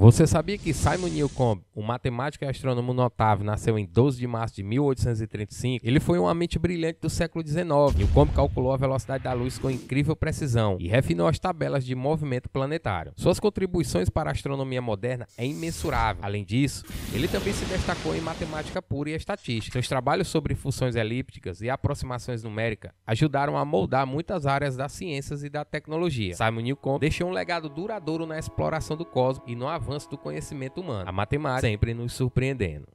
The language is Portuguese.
Você sabia que Simon Newcomb, um matemático e astrônomo notável, nasceu em 12 de março de 1835? Ele foi uma mente brilhante do século XIX. Newcomb calculou a velocidade da luz com incrível precisão e refinou as tabelas de movimento planetário. Suas contribuições para a astronomia moderna é imensurável. Além disso, ele também se destacou em matemática pura e estatística. Seus trabalhos sobre funções elípticas e aproximações numéricas ajudaram a moldar muitas áreas das ciências e da tecnologia. Simon Newcomb deixou um legado duradouro na exploração do cosmos e no avanço do conhecimento humano. A matemática sempre nos surpreendendo.